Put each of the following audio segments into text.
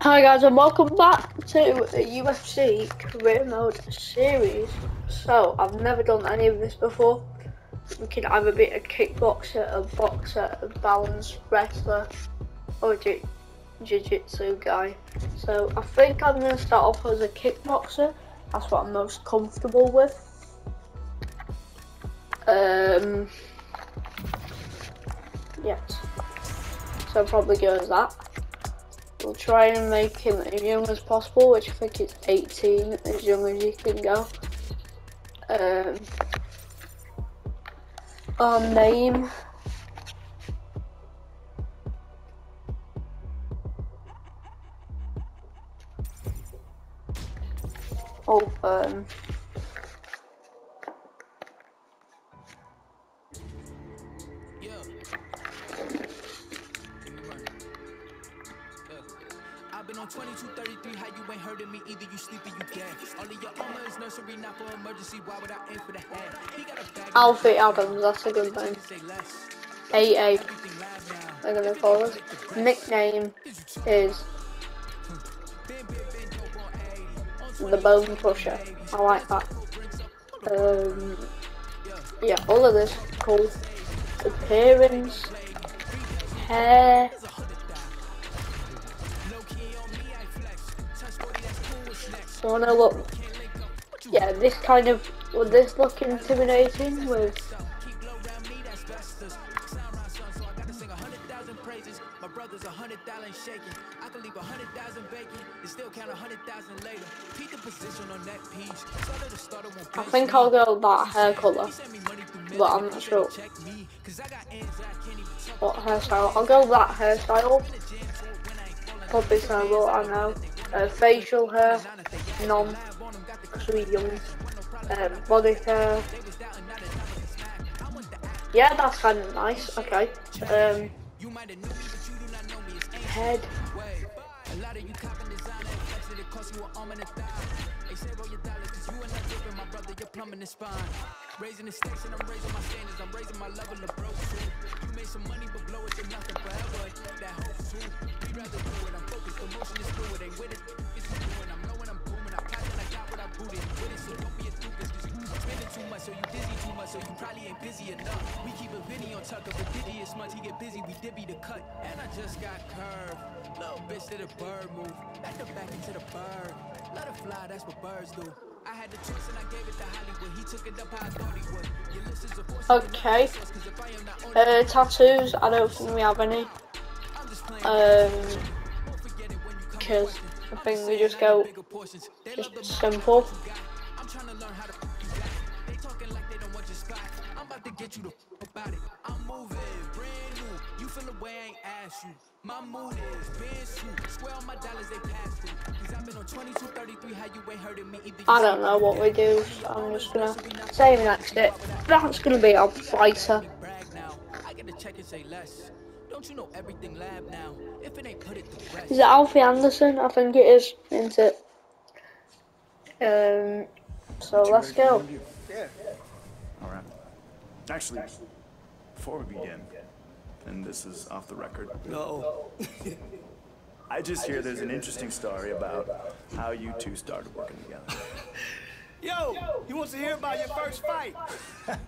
Hi guys and welcome back to a UFC career mode series. So I've never done any of this before. We can either be a kickboxer, a boxer, a balance wrestler, or a jiu- jiu-jitsu guy. So I think I'm going to start off as a kickboxer. That's what I'm most comfortable with. Um, yes. So probably go as that. We'll try and make him as young as possible, which I think is 18, as young as you can go. Um, our name. Oh, um, On 2233, how you ain't of me either, you sleep or you dead. All of your armor is nursery, not for emergency, why would I aim for the head? He got a bag Alfie Adams, that's a good name. less. AA. I'm gonna call us. Nickname is the Bone Crusher. I like that. Um, yeah, all of this cool. Appearance, hair. So wanna look. Yeah, this kind of would this look intimidating with my brother's a hundred thousand shaking. I can leave a hundred thousand bacon and still count a hundred thousand later. Peak the position on that piece. To I think I'll go that hair through but I'm not sure what hairstyle. I'll go that hairstyle. Probably so, I know. Uh, facial hair, none, we're young. Um, body hair. Yeah, that's kind of nice. Okay. Um, head. You an arm and a thigh. They say roll your dollars, cause you not dripping, my brother, you're plumbing the spine. Raising the stakes and I'm raising my standards, I'm raising my level of broke. You made some money, but blow it to nothing forever. That hope too. We rather do it, I'm focused, the motion is fluid, ain't with it. It's doing, I'm and I'm booming, I got that I got what I booted. With it, so don't be a doofus, cause you spending too much, so you dizzy too much, so you probably ain't busy enough. We keep a Vinny on tuck of a Diddy is much, he get busy, we dibby the cut. And I just got curved. Little bitch did a bird move. Back to back into the bird. Let her fly, that's what birds do. I had the choice and I gave it to Hollywood. He took it up how I thought he would. Your listeners are forced Okay. cause if I am not on Uh, tattoos. I don't think we have any. I'm just playing. Um, Won't forget it when you come because I think we just go bigger portions. They love the just simple. About to get you the f- about it. I'm moving, brand new. You feel the way I ain't asked you. My mood is been shoot. Swear on my dollars they passed through. Cause I've been on 2233, how you ain't heard of me either. I don't know what we do. So I'm just gonna save next it. That's gonna be our fighter. brag now. I get to check and say less. Don't you know everything lab now? If it ain't put it to rest. Is it Alfie Anderson? I think it is, isn't it? Um, so let's go. Yeah. All right. Actually, before we begin, and this is off the record, No. I just hear there's an interesting story about how you two started working together. Yo, he wants to hear about your first fight.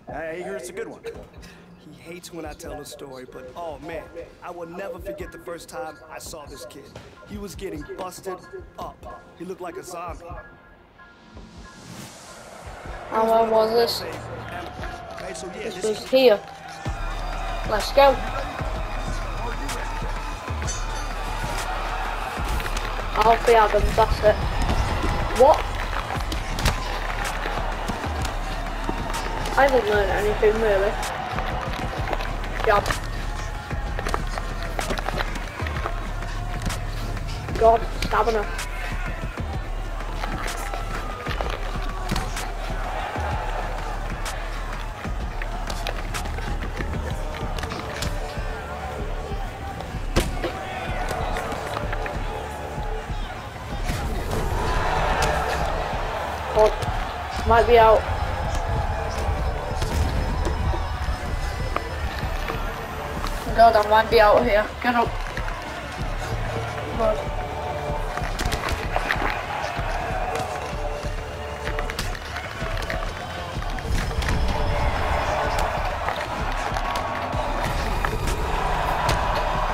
I hear it's a good one. He hates when I tell the story, but oh man, I will never forget the first time I saw this kid. He was getting busted up. He looked like a zombie. How long was this? This was here. Let's go. Alfie Adams, that's it. What? I haven't learned anything really. Jab. God, stamina. God, might be out. God, I might be out here. Get up. good.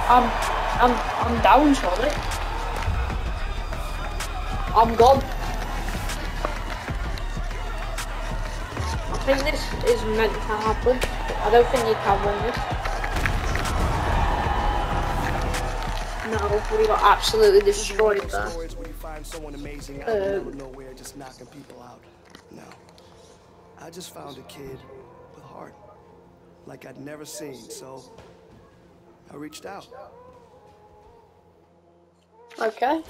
I'm, I'm, I'm down, sorry. I'm gone. Think this is meant to happen. I don't think you can win this. No, we got absolutely destroyed there. where you find someone amazing out middle of Um, nowhere just knocking people out. No. I just found a kid with heart. Like I'd never seen, so I reached out. Okay.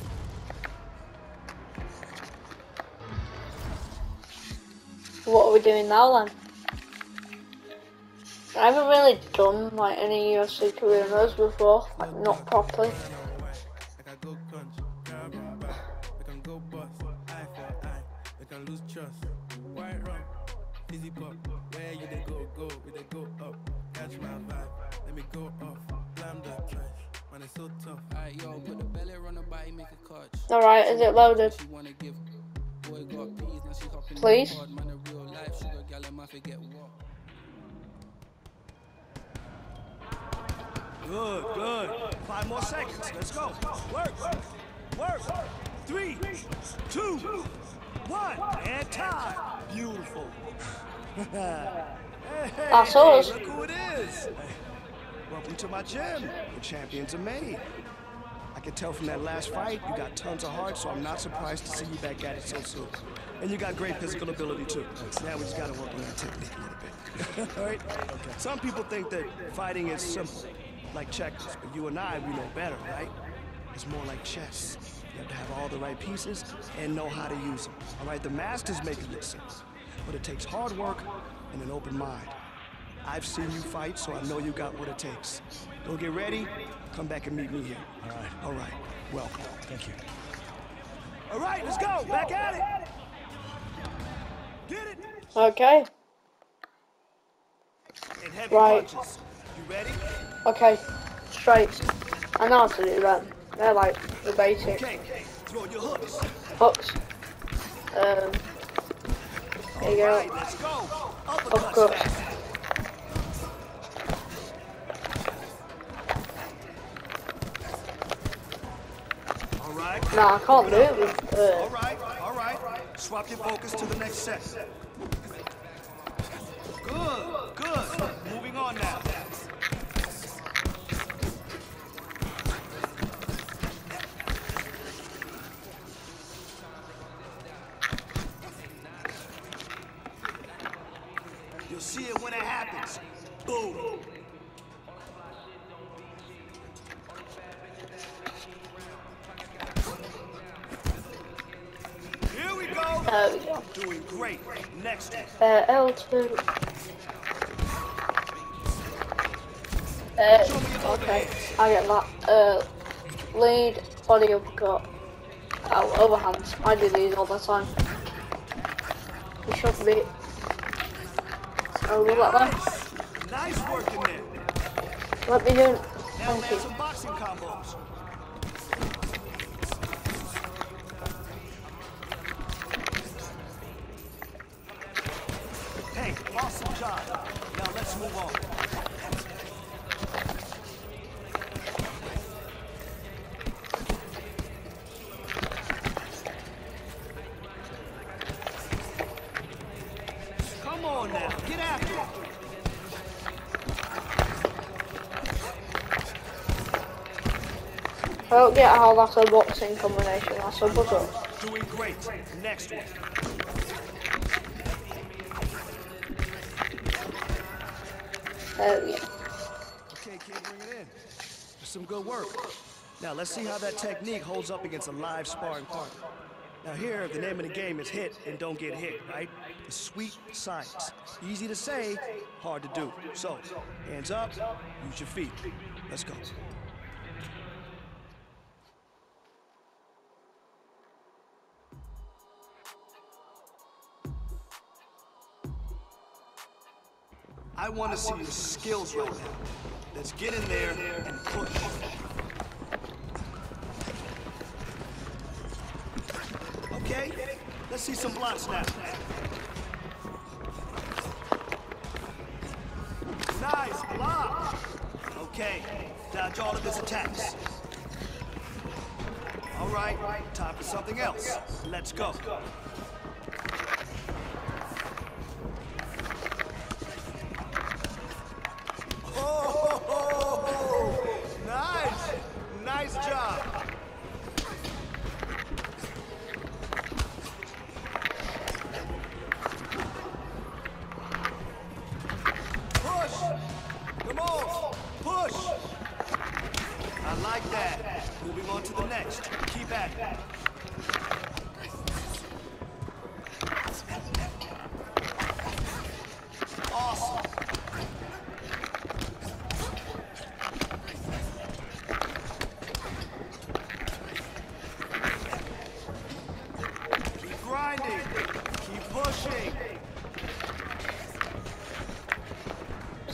What are we doing now then? I haven't really done like any UFC career modes before, like not properly. Alright, is it loaded? She wanna give. Boy got peas, now she hopping Please? on. Man, a real life sugar gal, I might forget what. Good, good. Five more seconds. Let's go. Work. Work. Three, two, one, and time. Beautiful. hey, That's hey. Look who it is. Welcome to my gym. The champions are made. I can tell from that last fight, you got tons of heart, so I'm not surprised to see you back at it so soon. And you got great physical ability too. Now we just gotta work on that technique a little bit. All right? Okay. Some people think that fighting is simple, like checkers, but you and I, we know better, right? It's more like chess. You have to have all the right pieces and know how to use them. All right, the masters make it look simple, but it takes hard work and an open mind. I've seen you fight, so I know you got what it takes. Go get ready, come back and meet me here. All right. All right. Welcome. Thank you. All right, let's go. Back at it. Get it. Okay, Right. punches. You ready? okay. Straight. I know how to do them. They're like the basic Okay. Throw your hooks. hooks. Um, there you All right, go. let's go. Of No, I can't with, All right, all right. Swap your focus to the next set. Lead, body uppercut. Oh, overhands. I do these all the time. You be. So, look at that. Nice work in there. Let me do Now Thank you. some boxing combos. Hey, awesome job. Now let's move on. Don't how that's a boxing combination. That's a buzzer. Doing great. Next one. We go. Okay, kid, bring it in. That's some good work. Now, let's see how that technique holds up against a live sparring partner. Now here, the name of the game is hit and don't get hit, right? The sweet science. Easy to say, hard to do. So, hands up, use your feet. Let's go. I want to see your skills right now. Let's get in there and push. Okay? Let's see some blocks now. Nice block! Okay, dodge all of his attacks. All right, time for something else. Let's go.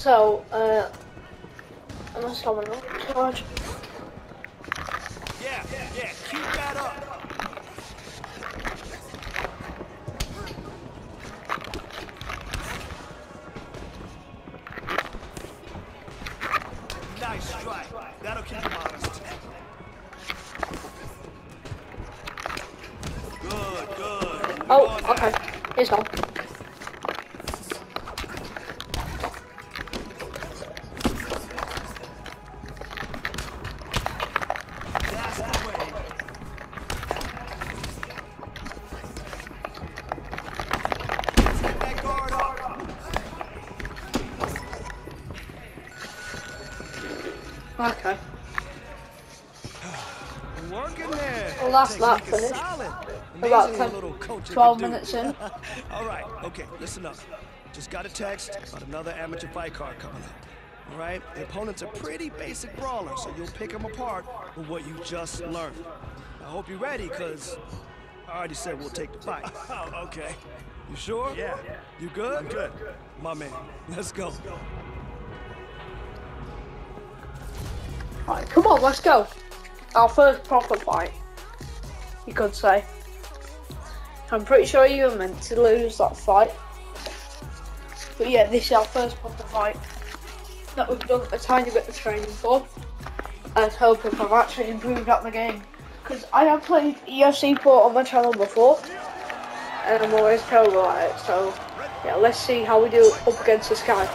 So, uh, unless someone else charge. Okay. Working there. Well, that's that Technique is finished. About 10 12 minutes in. All right, okay, listen up. Just got a text about another amateur fight card coming up. All right, the opponent's a pretty basic brawler, so you'll pick him apart with what you just learned. I hope you're ready, because I already said we'll take the fight. Oh, okay. You sure? Yeah. You good? I'm good. My man, let's go. Right, come on, let's go. Our first proper fight, you could say. I'm pretty sure you were meant to lose that fight. But yeah, this is our first proper fight that we've done a tiny bit of training for. Hope if I've actually improved at the game. Because I have played UFC 4 on my channel before, and I'm always terrible at it. So yeah, let's see how we do up against this guy.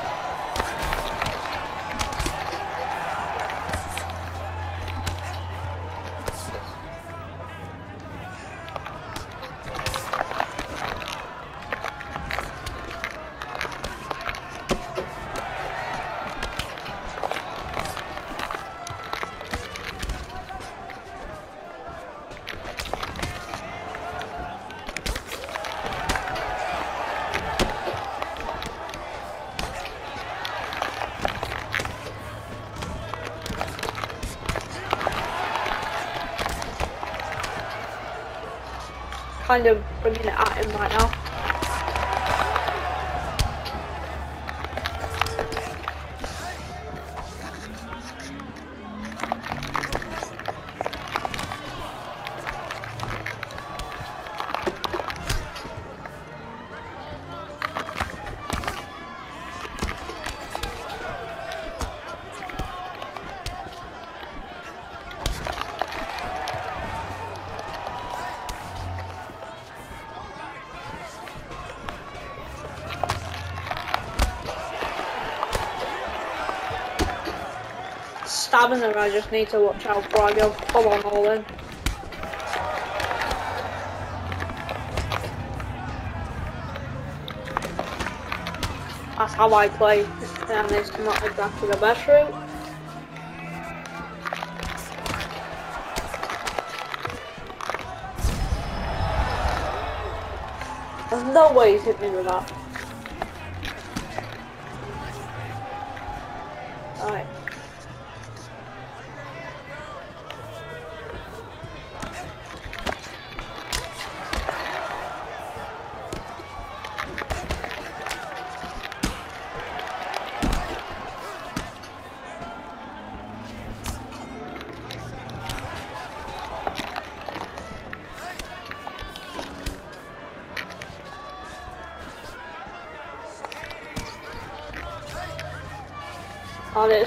Kind of bringing it at him right now. Stabbing him, I just need to watch out for I go full on all in. That's how I play, and it's not exactly the best route. There's no way he's hit me with that.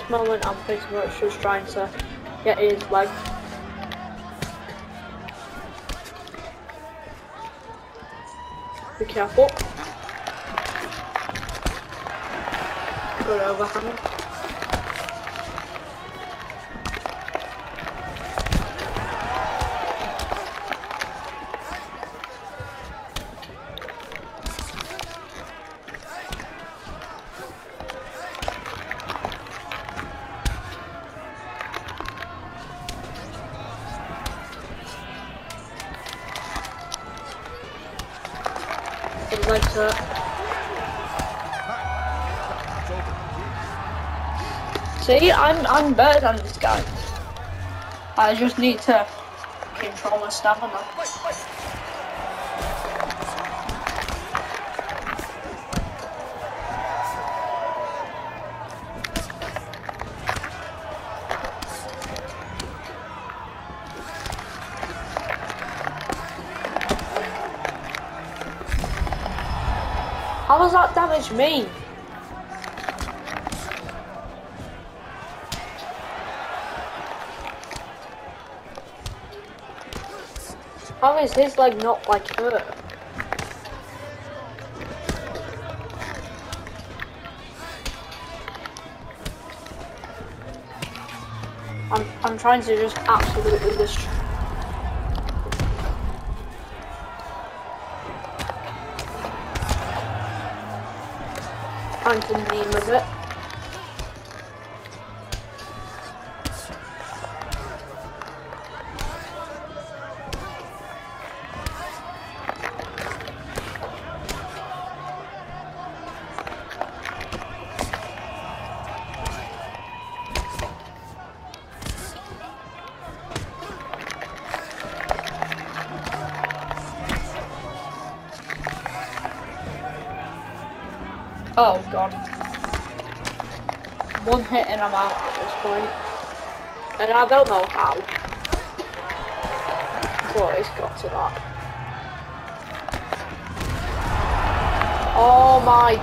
Moment, I'm pretty much just trying to get his leg. Be careful. Good overhand. See, I'm I'm better than this guy. I just need to control my stamina. How does that damage me? How is his leg not like hurt? I'm I'm trying to just absolutely destroy. Trying to name a bit. One hit and I'm out at this point. And I don't know how. But it's got to that. Oh my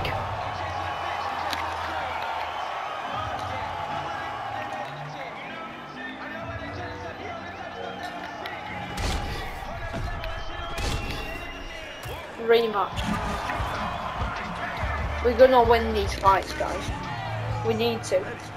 Rematch. We're gonna win these fights, guys. We need to.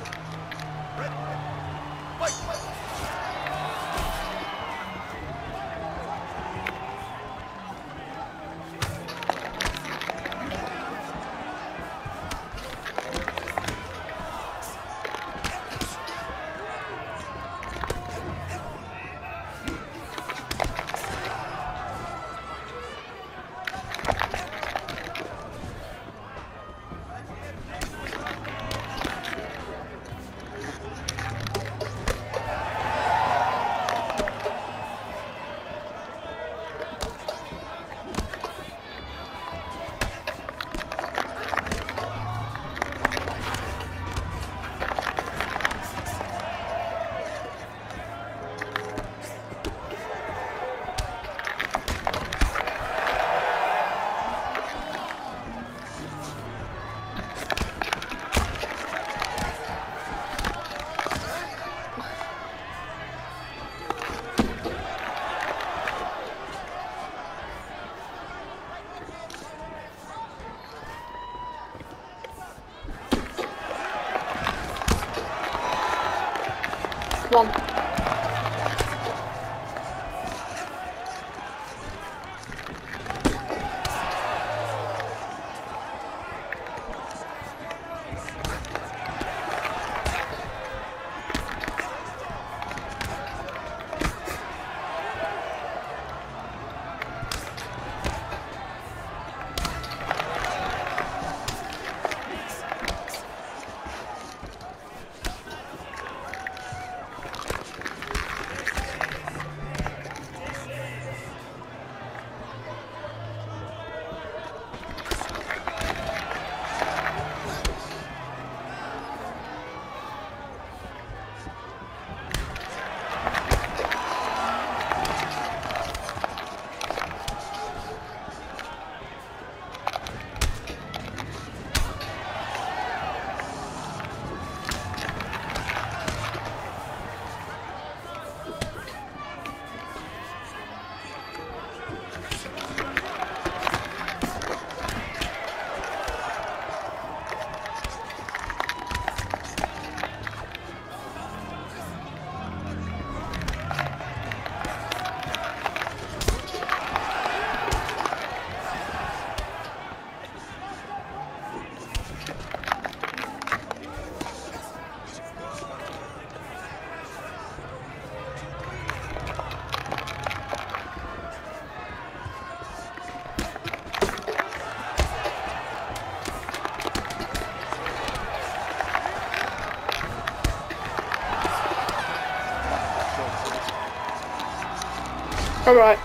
Alright.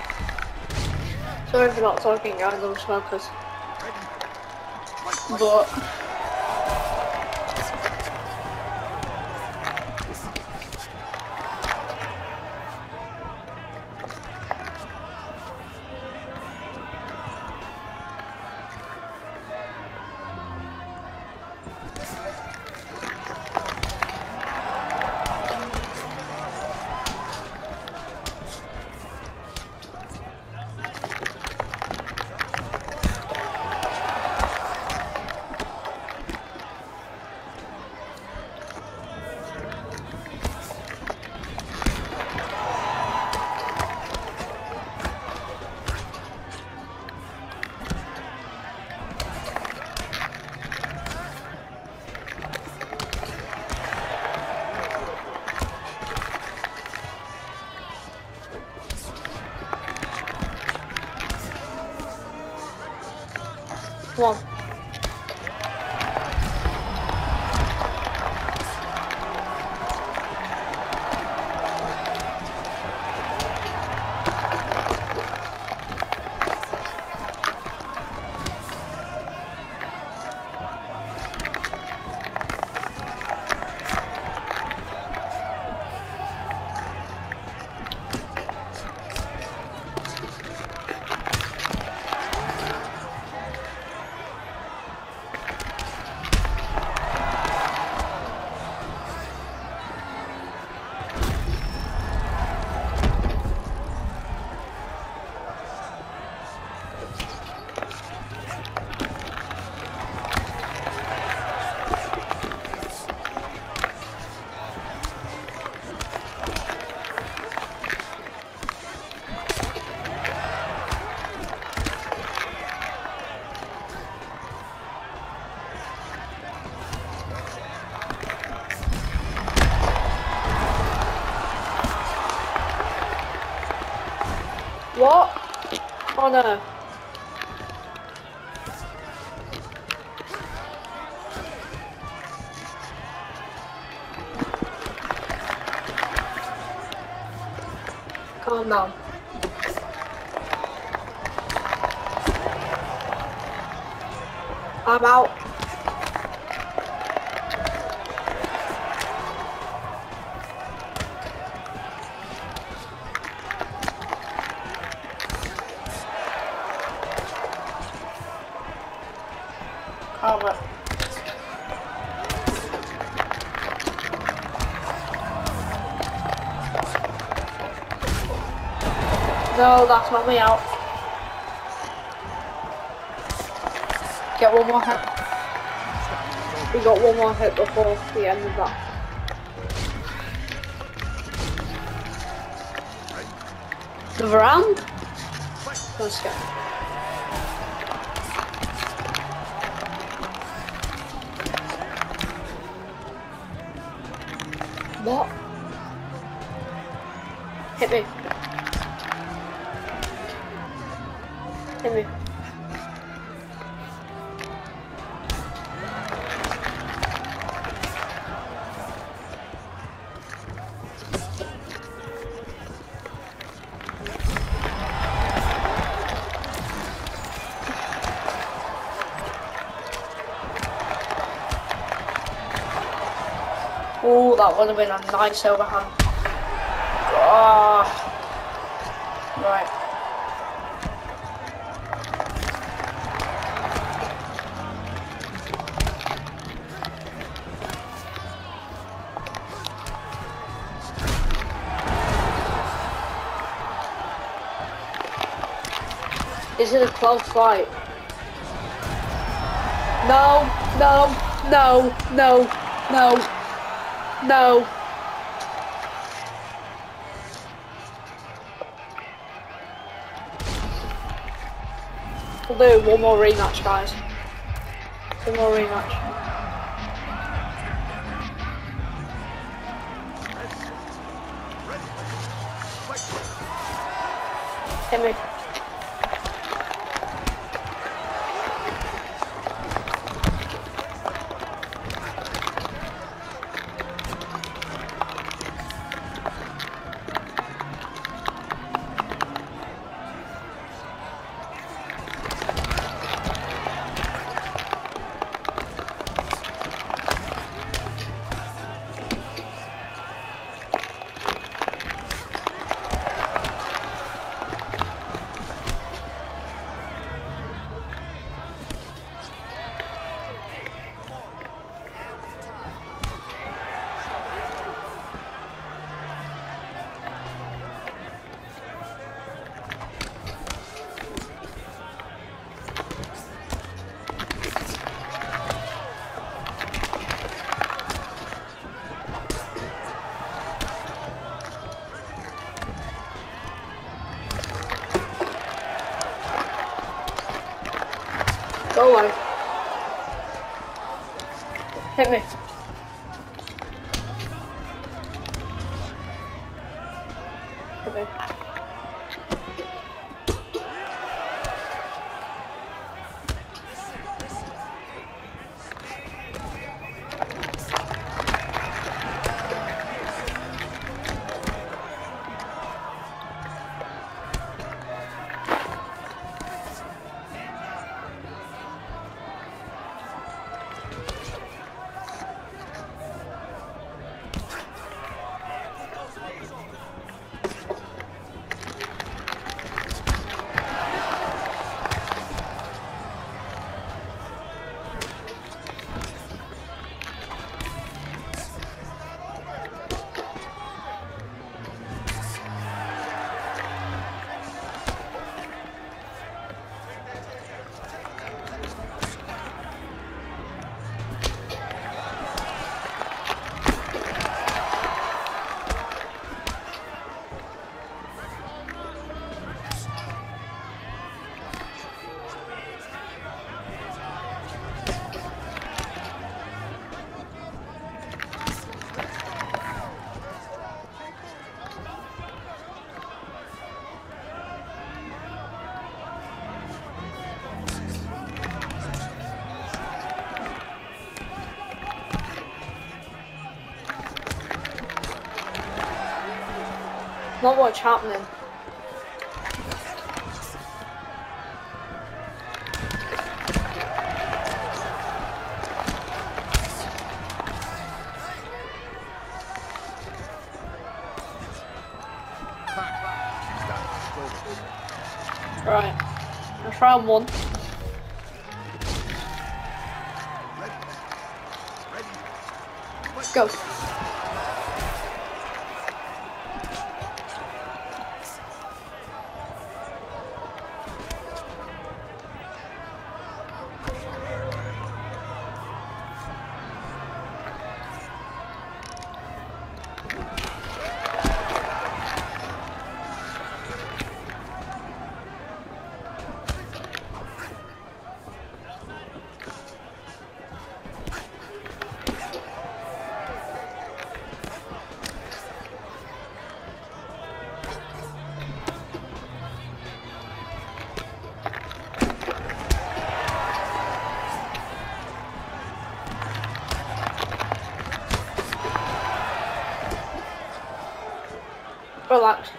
Sorry for not talking, guys, I'm smokers. But. Oh No, that's not me out. Get one more hit. We got one more hit before the end of that. The round? Let's go. That would have been a nice overhand. Ah. Right. This is a close fight. No, no, no, no, no. No. We'll do one more rematch, guys. One more rematch. Hit me. Not much happening. Right. Let's try one. Go. Relax.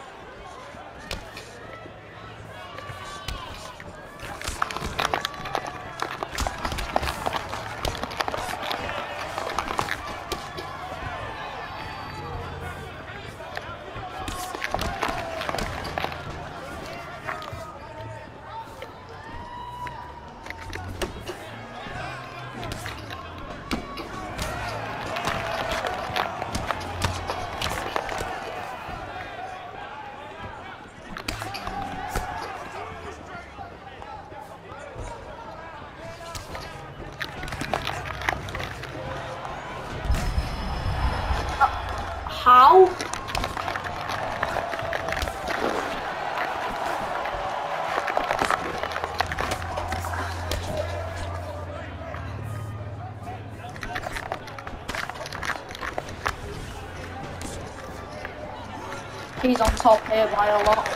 He's on top here by a lot.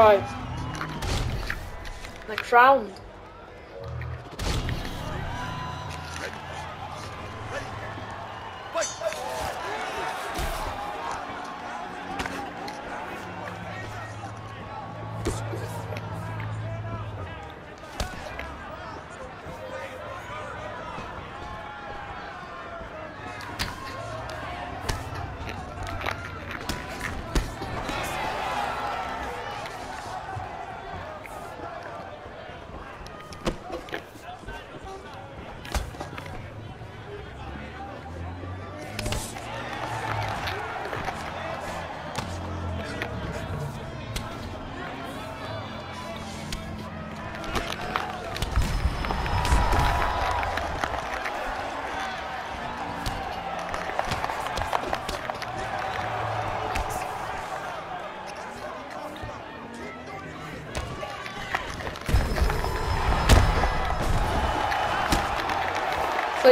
Right. Next round.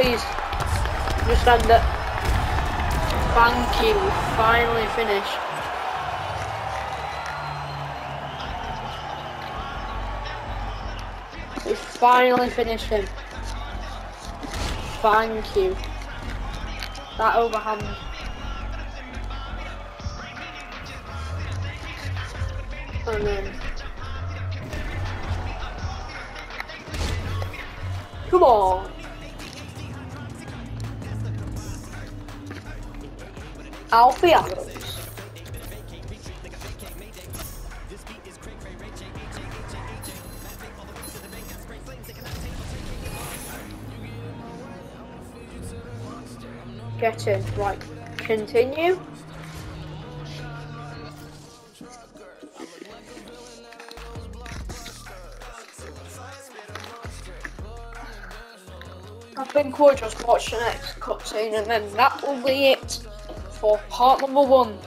Please, just end it. Thank you. Finally finished. We finally finished him. Thank you. That overhand. Alfie Adams. Get in. Right. Continue. I think we'll just watch the next cutscene and then that will be it for part number one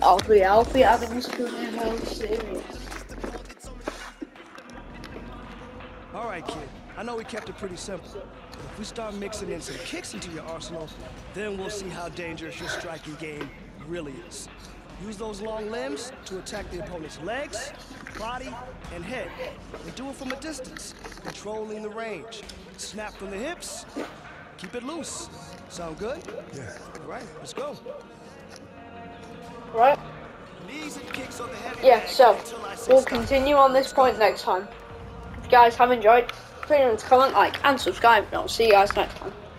of the Alfie Adams Career Mode series. All right, kid. I know we kept it pretty simple. But if we start mixing in some kicks into your arsenal, then we'll see how dangerous your striking game really is. Use those long limbs to attack the opponent's legs, body, and head. And do it from a distance, controlling the range. Snap from the hips, keep it loose. Sound good? Yeah. All right, let's go. Right? Knees and kicks on the heavy Yeah, so until I say we'll continue on this point next time. If you guys have enjoyed, please comment, like, and subscribe, and I'll see you guys next time.